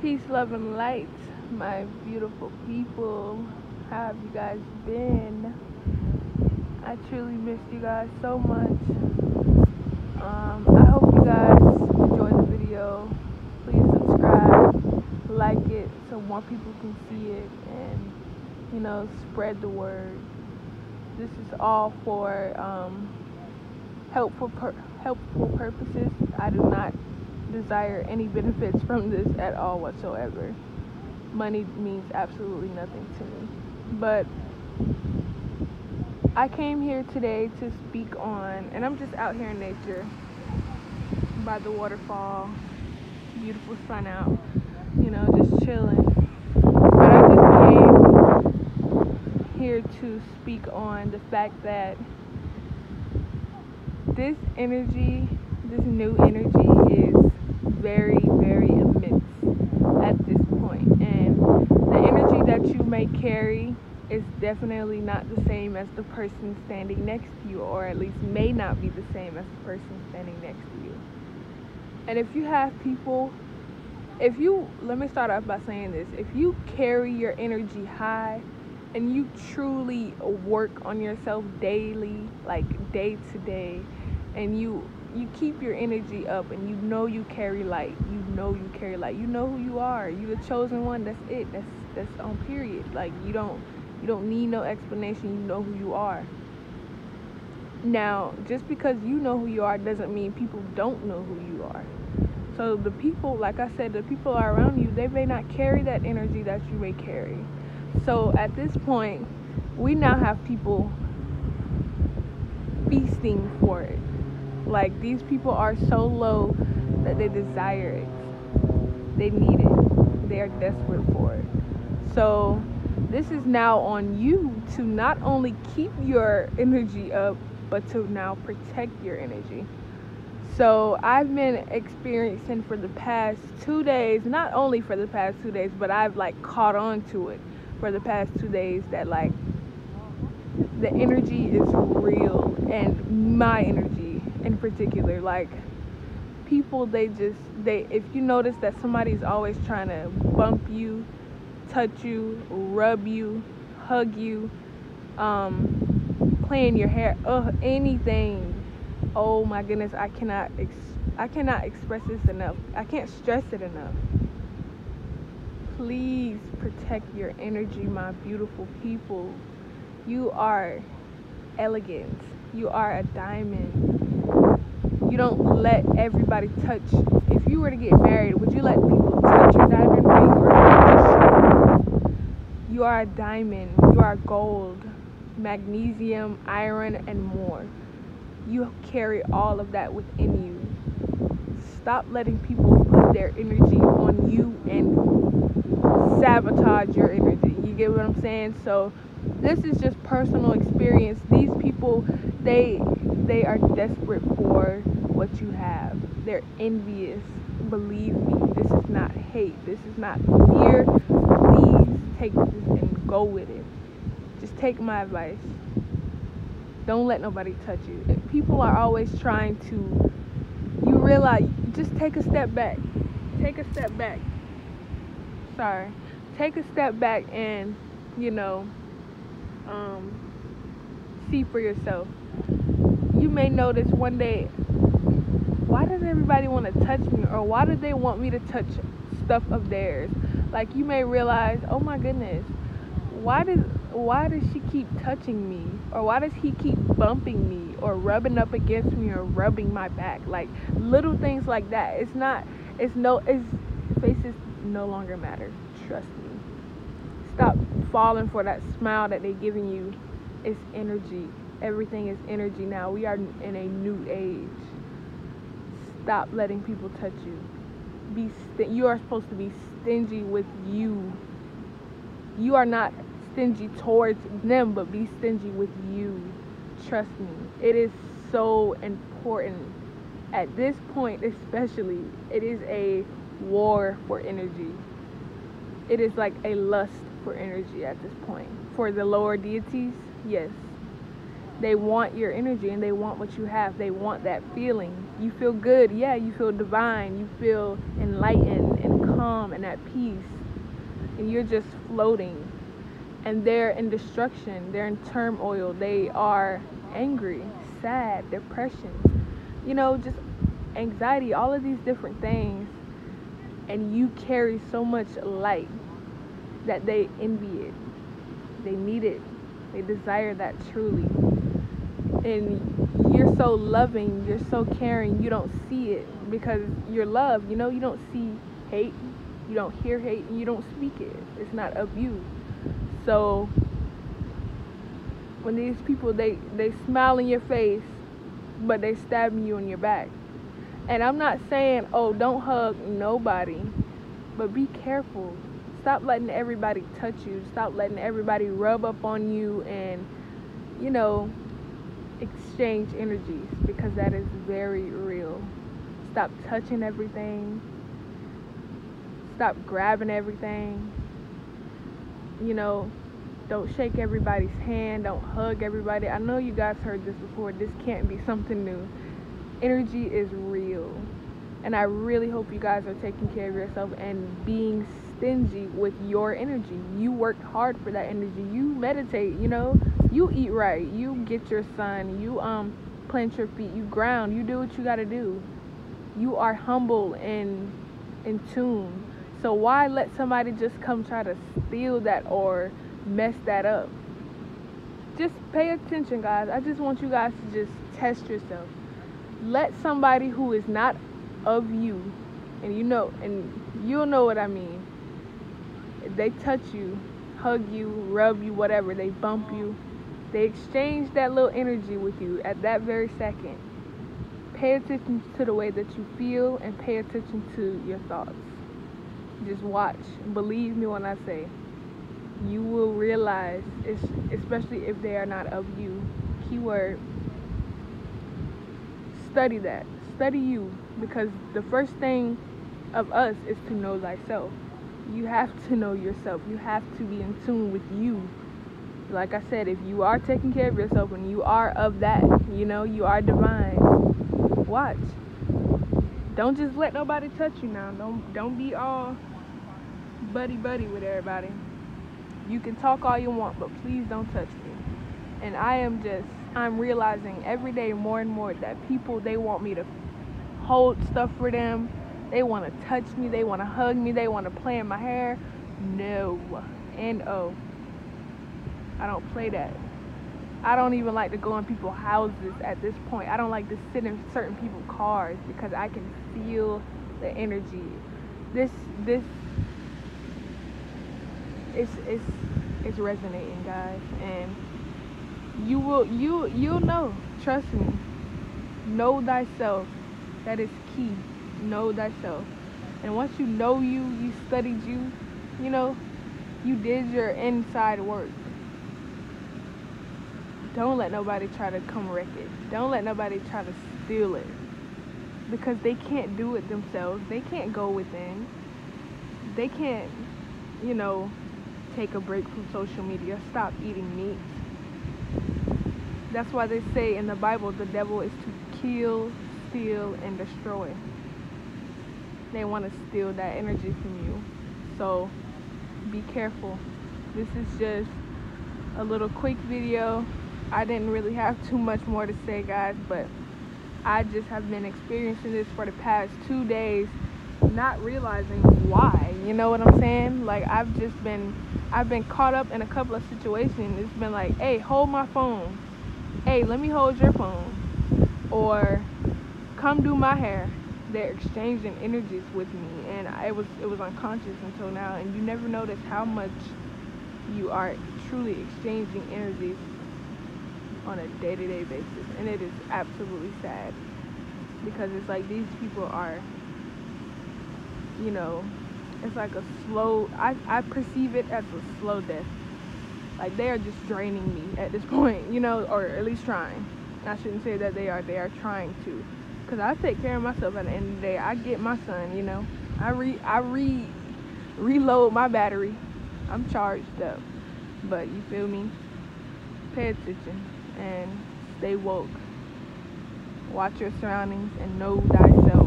Peace, love, and light, my beautiful people. How have you guys been? I truly missed you guys so much. Um, I hope you guys enjoyed the video. Please subscribe, like it so more people can see it, and you know, spread the word. This is all for um, helpful pur- helpful purposes. I do not desire any benefits from this at all whatsoever. Money means absolutely nothing to me. But I came here today to speak on, and I'm just out here in nature by the waterfall, beautiful sun out, you know, just chilling. But I just came here to speak on the fact that this energy, this new energy is very, very immense at this point. And the energy that you may carry is definitely not the same as the person standing next to you, or at least may not be the same as the person standing next to you. And if you have people, if you, let me start off by saying this if you carry your energy high, and you truly work on yourself daily, like day to day, and you you keep your energy up and you know you carry light. You know you carry light. You know who you are. You the chosen one. That's it. That's that's on period. Like you don't you don't need no explanation. You know who you are. Now, just because you know who you are doesn't mean people don't know who you are. So the people, like I said, the people are around you, they may not carry that energy that you may carry. So at this point, we now have people feasting for it like these people are so low that they desire it. They need it. They are desperate for it. So this is now on you to not only keep your energy up, but to now protect your energy. So I've been experiencing for the past two days, not only for the past two days, but I've like caught on to it for the past two days that like the energy is real and my energy in particular like people they just they if you notice that somebody's always trying to bump you touch you rub you hug you um playing your hair uh anything oh my goodness i cannot ex- i cannot express this enough. I can't stress it enough. Please protect your energy my beautiful people. You are elegant. You are a diamond you don't let everybody touch. If you were to get married, would you let people touch your diamond ring or you are a diamond, you are gold, magnesium, iron, and more. You carry all of that within you. Stop letting people put their energy on you and sabotage your energy. You get what I'm saying? So this is just personal experience. These people, they they are desperate for what you have. They're envious. Believe me, this is not hate. This is not fear. Please take this and go with it. Just take my advice. Don't let nobody touch you. If people are always trying to, you realize, just take a step back. Take a step back. Sorry. Take a step back and, you know, um, see for yourself you may notice one day, does everybody want to touch me? Or why do they want me to touch stuff of theirs? Like you may realize, oh my goodness, why does why does she keep touching me? Or why does he keep bumping me or rubbing up against me or rubbing my back? Like little things like that. It's not it's no it's faces no longer matter. Trust me. Stop falling for that smile that they're giving you. It's energy. Everything is energy now. We are in a new age. Stop letting people touch you. Be st- you are supposed to be stingy with you. You are not stingy towards them, but be stingy with you. Trust me. It is so important. At this point, especially, it is a war for energy. It is like a lust for energy at this point. For the lower deities, yes, they want your energy and they want what you have. They want that feeling. You feel good. Yeah, you feel divine. You feel enlightened and calm and at peace. And you're just floating. And they're in destruction. They're in turmoil. They are angry sad depression. You know just anxiety all of these different things. And you carry so much light that they envy it. They need it. They desire that truly. And you're so loving you're so caring you don't see it because you're love you know you don't see hate you don't hear hate and you don't speak it. It's not of you. So when these people they they smile in your face but they stabbing you in your back. And i'm not saying oh don't hug nobody but be careful. Stop letting everybody touch you. Stop letting everybody rub up on you and you know exchange energies because that is very real. Stop touching everything. Stop grabbing everything. You know don't shake everybody's hand. Don't hug everybody. I know you guys heard this before. This can't be something new. Energy is real. And i really hope you guys are taking care of yourself and being stingy with your energy. You worked hard for that energy. You meditate you know you eat right. You get your sun. You um plant your feet. You ground. You do what you got to do. You are humble and in tune. So why let somebody just come try to steal that or mess that up? Just pay attention guys. I just want you guys to just test yourself. Let somebody who is not of you and you know and you'll know what i mean. If they touch you hug you rub you whatever. They bump you they exchange that little energy with you at that very second pay attention to the way that you feel and pay attention to your thoughts just watch believe me when i say you will realize, especially if they are not of you. Keyword study that. Study you because the first thing of us is to know thyself. You have to know yourself. You have to be in tune with you. Like I said, if you are taking care of yourself and you are of that, you know, you are divine. Watch. Don't just let nobody touch you now. Don't don't be all buddy buddy with everybody. You can talk all you want, but please don't touch me. And I am just, I'm realizing every day more and more that people, they want me to hold stuff for them. They want to touch me. They want to hug me. They want to play in my hair. No. And oh, I don't play that. I don't even like to go in people's houses at this point. I don't like to sit in certain people's cars because I can feel the energy. This this it's it's it's resonating, guys, and you will you you'll know. Trust me. Know thyself. That is key. Know thyself. And once you know you, you studied you, you know, you did your inside work. Don't let nobody try to come wreck it. Don't let nobody try to steal it. Because they can't do it themselves. They can't go within. They can't, you know, take a break from social media. Stop eating meat. That's why they say in the Bible the devil is to kill, steal, and destroy. They want to steal that energy from you. So be careful. This is just a little quick video. I didn't really have too much more to say, guys, but I just have been experiencing this for the past two days not realizing why. You know what I'm saying? Like I've just been I've been caught up in a couple of situations. It's been like, "Hey, hold my phone." "Hey, let me hold your phone." Or "Come do my hair." They're exchanging energies with me and I was it was unconscious until now and you never notice how much you are truly exchanging energies on a day-to-day basis and it is absolutely sad because it's like these people are you know, it's like a slow, I, I perceive it as a slow death. Like they are just draining me at this point, you know, or at least trying. I shouldn't say that they are, they are trying to. Cause I take care of myself at the end of the day. I get my sun, you know. I re I re reload my battery. I'm charged up. But you feel me? Pay attention and stay woke. Watch your surroundings and know thyself.